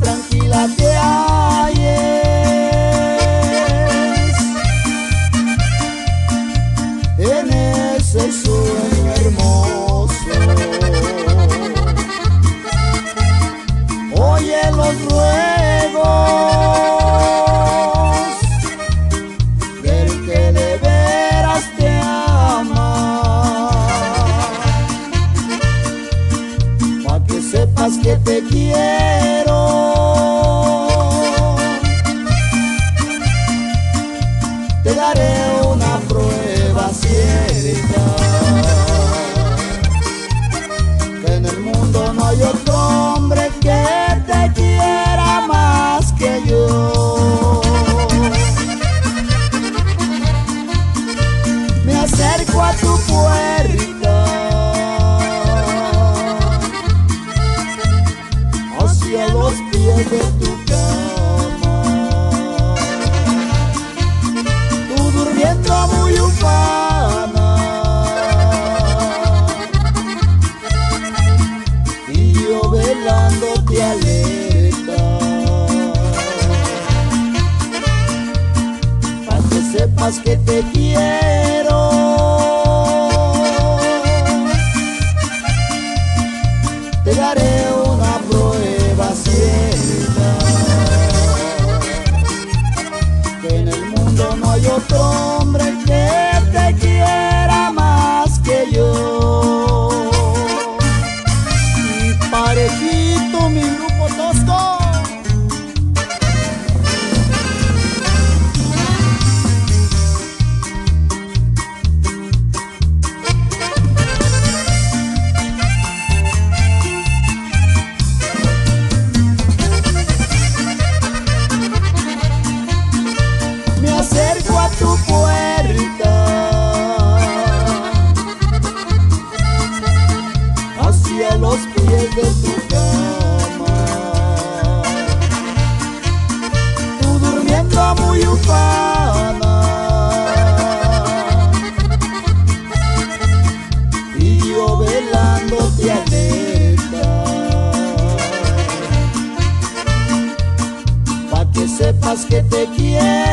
tranquila te halles en ese sueño hermoso. Oye los ruegos del que de veras te ama, pa' que sepas que te quiero. Acerco a tu puerta. Hacia los pies de tu cama. Tú durmiendo muy ufana. Y yo velándote alerta. Para que sepas que te quiero. Tu hacia los pies de tu cama. Tú durmiendo muy ufana. Y yo velándote alerta. Pa' que sepas que te quiero.